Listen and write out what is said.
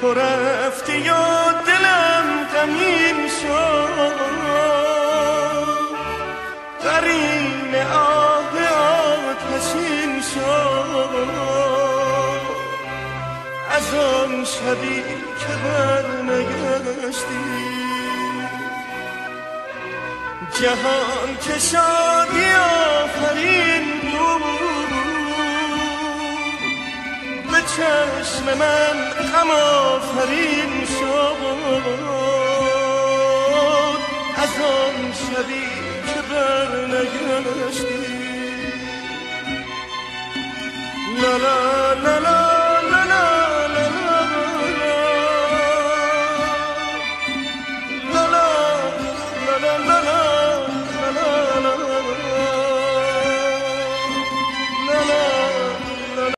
تو رفتی و دلم غمین شد. قرین آه آتشین شد. از آن شبی که بر نگشتی. جهان که چشم من غم آفرین شد. از آن شبی که بر